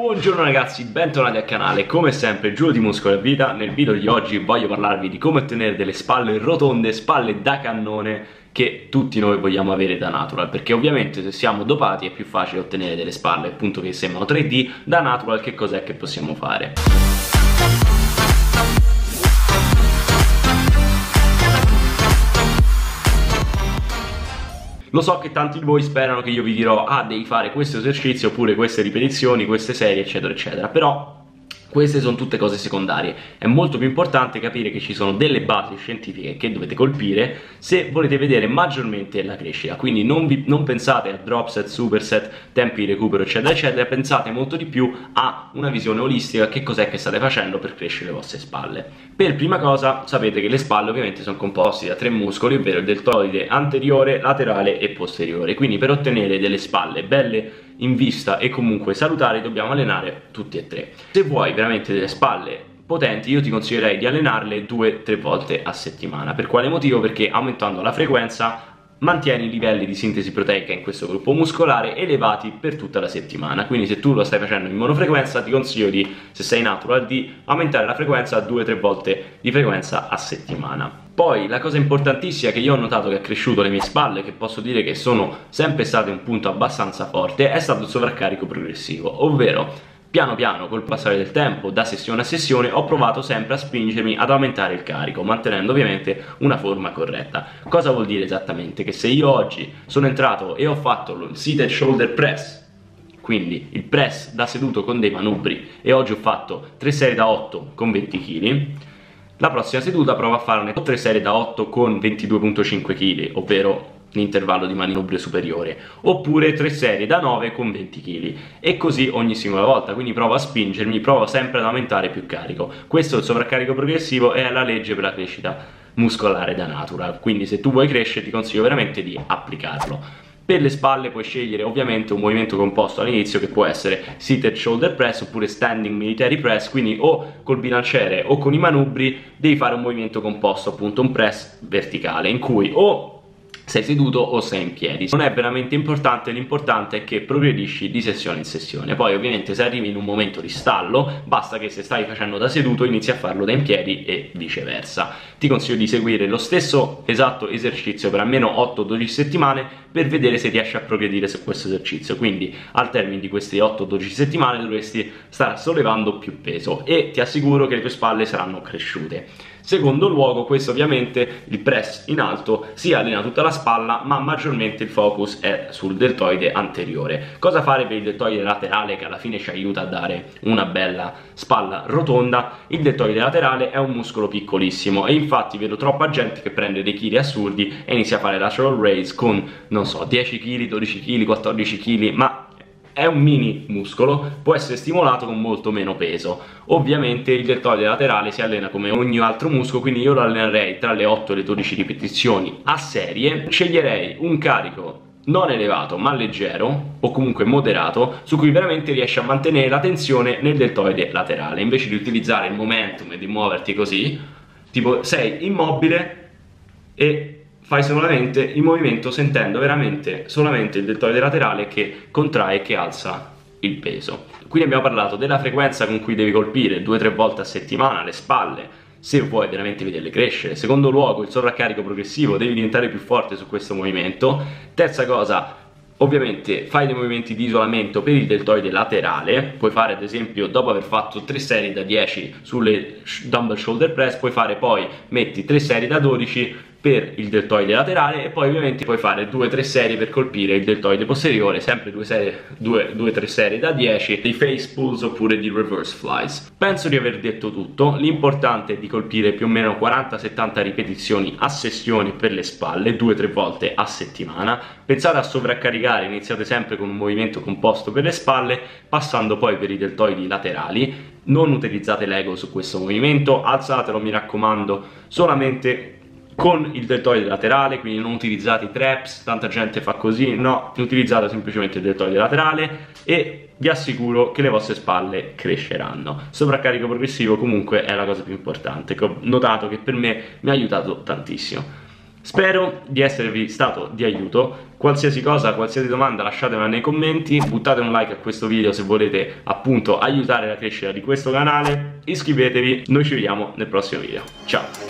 Buongiorno ragazzi, bentornati al canale, come sempre Giulio di Muscolo e Vita. Nel video di oggi voglio parlarvi di come ottenere delle spalle rotonde, spalle da cannone Che tutti noi vogliamo avere da natural. Perché ovviamente se siamo dopati è più facile ottenere delle spalle appunto che sembrano 3D Da natural. Che cos'è che possiamo fare? Lo so che tanti di voi sperano che io vi dirò ah devi fare questo esercizio oppure queste ripetizioni, queste serie eccetera eccetera. Però queste sono tutte cose secondarie, è molto più importante capire che ci sono delle basi scientifiche che dovete colpire se volete vedere maggiormente la crescita, quindi non, vi, non pensate a drop set, superset, tempi di recupero eccetera eccetera, pensate molto di più a una visione olistica, che cos'è che state facendo per crescere le vostre spalle. Per prima cosa sapete che le spalle ovviamente sono composte da tre muscoli, ovvero il deltoide anteriore, laterale e posteriore, quindi per ottenere delle spalle belle in vista e comunque salutari dobbiamo allenare tutti e tre. Se vuoi veramente delle spalle potenti io ti consiglierei di allenarle 2-3 volte a settimana. Per quale motivo? Perché aumentando la frequenza mantieni i livelli di sintesi proteica in questo gruppo muscolare elevati per tutta la settimana. Quindi se tu lo stai facendo in monofrequenza ti consiglio di, se sei natural, di aumentare la frequenza a 2-3 volte di frequenza a settimana. Poi la cosa importantissima che io ho notato che ha cresciuto le mie spalle che posso dire che sono sempre state un punto abbastanza forte è stato il sovraccarico progressivo ovvero Piano piano, col passare del tempo, da sessione a sessione, ho provato sempre a spingermi ad aumentare il carico, mantenendo ovviamente una forma corretta. Cosa vuol dire esattamente? Che se io oggi sono entrato e ho fatto il seated shoulder press, quindi il press da seduto con dei manubri, e oggi ho fatto 3 serie da 8 con 20 kg, la prossima seduta provo a farne 3 serie da 8 con 22.5 kg, ovvero l'intervallo di manubrio superiore oppure 3 serie da 9 con 20 kg e così ogni singola volta quindi provo a spingermi provo sempre ad aumentare più carico. Questo è il sovraccarico progressivo è la legge per la crescita muscolare da natural. Quindi se tu vuoi crescere ti consiglio veramente di applicarlo. Per le spalle puoi scegliere ovviamente un movimento composto all'inizio che può essere seated shoulder press oppure standing military press, quindi o col bilanciere o con i manubri devi fare un movimento composto, appunto un press verticale in cui o sei seduto o sei in piedi. Non è veramente importante l'importante è che progredisci di sessione in sessione. Poi ovviamente se arrivi in un momento di stallo basta che se stai facendo da seduto inizi a farlo da in piedi e viceversa. Ti consiglio di seguire lo stesso esatto esercizio per almeno 8-12 settimane per vedere se riesci a progredire su questo esercizio. Quindi al termine di queste 8-12 settimane dovresti stare sollevando più peso e ti assicuro che le tue spalle saranno cresciute Secondo luogo, questo ovviamente il press in alto si allena tutta la spalla, ma maggiormente il focus è sul deltoide anteriore. Cosa fare per il deltoide laterale che alla fine ci aiuta a dare una bella spalla rotonda? Il deltoide laterale è un muscolo piccolissimo e infatti vedo troppa gente che prende dei chili assurdi e inizia a fare lateral raise con, non so, 10 kg, 12 kg, 14 kg, ma è un mini muscolo, può essere stimolato con molto meno peso. Ovviamente il deltoide laterale si allena come ogni altro muscolo, quindi io lo allenerei tra le 8 e le 12 ripetizioni a serie. Sceglierei un carico non elevato ma leggero o comunque moderato su cui veramente riesci a mantenere la tensione nel deltoide laterale invece di utilizzare il momentum e di muoverti così tipo sei immobile e fai solamente il movimento sentendo veramente solamente il deltoide laterale che contrae e che alza il peso. Quindi abbiamo parlato della frequenza con cui devi colpire 2-3 volte a settimana le spalle, se vuoi veramente vederle crescere. Secondo luogo, il sovraccarico progressivo, devi diventare più forte su questo movimento. Terza cosa, ovviamente fai dei movimenti di isolamento per il deltoide laterale puoi fare ad esempio dopo aver fatto 3 serie da 10 sulle dumbbell shoulder press puoi fare poi metti 3 serie da 12 per il deltoide laterale e poi ovviamente puoi fare 2-3 serie per colpire il deltoide posteriore, sempre 2-3 serie da 10 di face pulls oppure di reverse flies. Penso di aver detto tutto, l'importante è di colpire più o meno 40-70 ripetizioni a sessione per le spalle, 2-3 volte a settimana. Pensate a sovraccaricare, iniziate sempre con un movimento composto per le spalle, passando poi per i deltoidi laterali. Non utilizzate l'ego su questo movimento, alzatelo mi raccomando solamente con il deltoide laterale, quindi non utilizzate i traps, tanta gente fa così, no, utilizzate semplicemente il deltoide laterale e vi assicuro che le vostre spalle cresceranno. Sovraccarico progressivo comunque è la cosa più importante, che ho notato che per me mi ha aiutato tantissimo. Spero di esservi stato di aiuto, qualsiasi cosa, qualsiasi domanda lasciatemela nei commenti, buttate un like a questo video se volete appunto aiutare la crescita di questo canale, iscrivetevi, noi ci vediamo nel prossimo video, ciao!